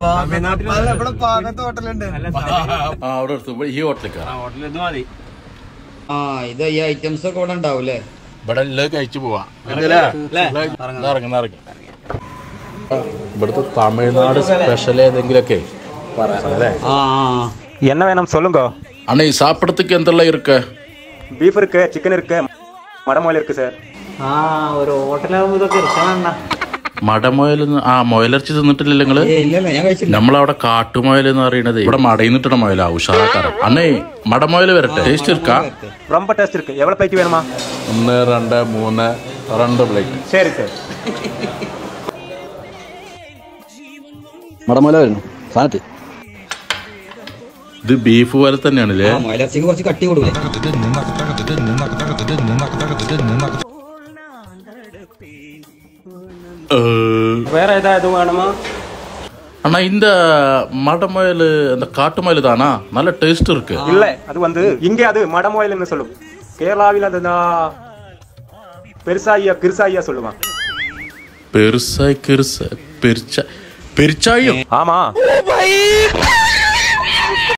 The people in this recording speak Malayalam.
അല്ല, ഇവിടെ പാകത്ത് ഹോട്ടലുണ്ട് ആ അവിടെ എടുത്തു ഇവിടെ ഈ ഹോട്ടലിലേക്കാ ഹോട്ടലിൽ ഇത് മതി ആ ഇത് ഈ ഐറ്റംസ് ഒക്കെ ഇവിടെ ഉണ്ടാവൂലേ ഇവിടെ എല്ലാം കഴിച്ചു പോവാ ഇറങ്ങി ഇറങ്ങി ഇവിടുത്തെ തമിഴ്നാട് സ്പെഷ്യൽ ഏതെങ്കിലൊക്കെ അല്ലേ ആ என்ன வேணும் சொல்லுங்க அண்ணே சாப்பிடறதுக்கு எந்தெல்லாம் இருக்கு பீஃப் இருக்கு சிக்கன் இருக்கு மடமோயில் இருக்கு சார் ആ ഒരു ഹോട്ടലാകുമ്പോ ഇതൊക്കെ ഇരിക്കണം മടമുയൽ ആ മുയലിറച്ചി തിന്നിട്ടില്ല നിങ്ങള് ഇല്ലല്ല ഞാൻ കഴിച്ചില്ല നമ്മളവിടെ കാട്ടുമുയൽ എന്ന് പറയുന്നത് ഇവിടെ മടയിന്നിട്ടുള്ള മുയലാ ഉഷാറാക്കാരൻ അണ്ണേ മടമുയൽ വരട്ടെ ടേസ്റ്റ് ഇരിക്കാ ரொம்ப டேஸ்ட் இருக்கு எவ்வளவு பிளேட் வேணுமா ഒന്ന് രണ്ട് മൂന്ന് രണ്ട് പ്ലേറ്റ് சரி சார் മടമൂല വരുന്നു സാധനത്തിൽ ഇത് ബീഫ് പോലെ തന്നെയാണല്ലേ ആ മൊയിലർച്ചിക്ക് കുറച്ച് കട്ടി കൊടുക്കൂലേ ഏഹ്, வேற ஏதாவது வேணுமா? அண்ணா இந்த மடமுயல் இந்த காட்டு முயல் தானா? நல்ல டேஸ்ட் இருக்கு. இல்ல அது வந்து இங்க அது மடமோயில்னு சொல்லும் கேரளாவில் அது நான் பெருசாயியா கிருசாயியா சொல்லுவான் பெருசாய் கிருச பெருச்சா பெருச்சாயும். ஆமா.